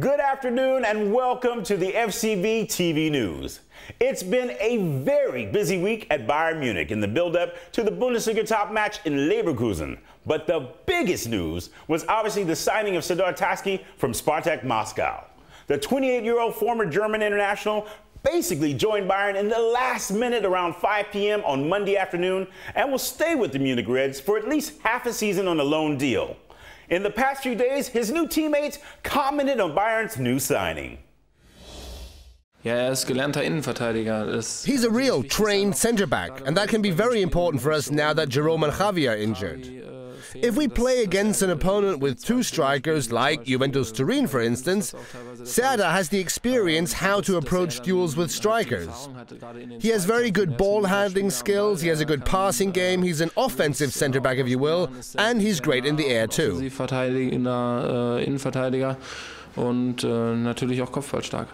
Good afternoon and welcome to the FCB TV News. It's been a very busy week at Bayern Munich in the build-up to the Bundesliga top match in Leverkusen. But the biggest news was obviously the signing of Serdar Tasci from Spartak Moscow. The 28-year-old former German international basically joined Bayern in the last minute around 5 p.m. on Monday afternoon and will stay with the Munich Reds for at least half a season on a loan deal. In the past few days, his new teammates commented on Bayern's new signing. Er He's a real trained centre back, and that can be very important for us now that Jerome and Javi are injured. If we play against an opponent with two strikers, like Juventus Turin for instance, Serdar has the experience how to approach duels with strikers. He has very good ball handling skills, he has a good passing game, he's an offensive centre back if you will, and he's great in the air too. Äh, und äh, natürlich auch kopfballstark.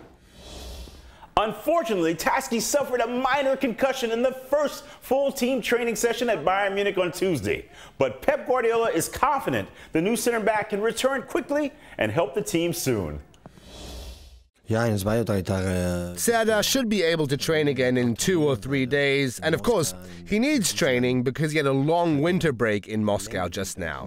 Unfortunately, Tasci suffered a minor concussion in the first full team training session at Bayern Munich on Tuesday. But Pep Guardiola is confident the new center back can return quickly and help the team soon. Serdar should be able to train again in two or three days, and of course, he needs training because he had a long winter break in Moscow just now.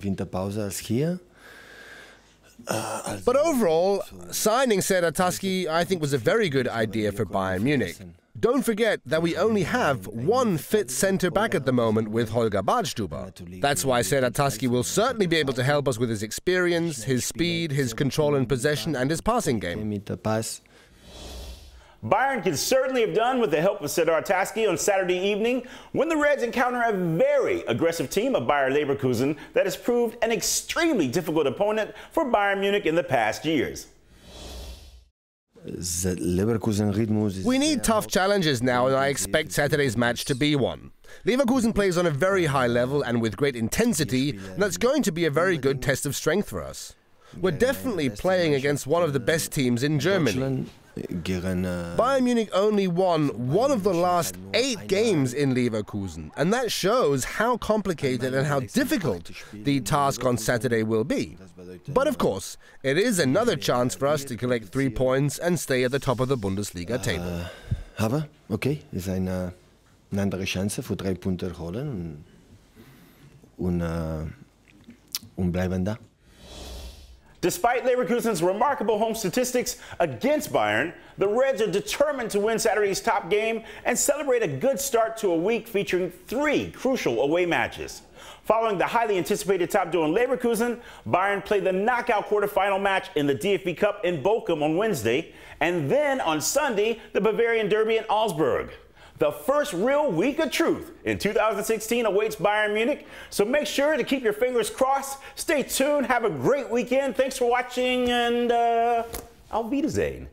But overall, signing Serdar Tasci, I think, was a very good idea for Bayern Munich. Don't forget that we only have one fit centre back at the moment with Holger Badstuber. That's why Serdar Tasci will certainly be able to help us with his experience, his speed, his control and possession, and his passing game. Bayern could certainly have done with the help of Serdar Tasci on Saturday evening when the Reds encounter a very aggressive team of Bayer Leverkusen that has proved an extremely difficult opponent for Bayern Munich in the past years. We need tough challenges now, and I expect Saturday's match to be one. Leverkusen plays on a very high level and with great intensity, and that's going to be a very good test of strength for us. We're definitely playing against one of the best teams in Germany. Bayern Munich only won one of the last eight games in Leverkusen, and that shows how complicated and how difficult the task on Saturday will be. But of course, it is another chance for us to collect three points and stay at the top of the Bundesliga table. Uh, aber, okay, ist eine, eine andere Chance für drei Punkte holen und, und, uh, und bleiben da. Despite Leverkusen's remarkable home statistics against Bayern, the Reds are determined to win Saturday's top game and celebrate a good start to a week featuring three crucial away matches. Following the highly anticipated top duel in Leverkusen, Bayern played the knockout quarterfinal match in the DFB Cup in Bochum on Wednesday, and then on Sunday, the Bavarian Derby in Augsburg. The first real week of truth in 2016 awaits Bayern Munich. So make sure to keep your fingers crossed. Stay tuned. Have a great weekend. Thanks for watching and uh, Auf Wiedersehen.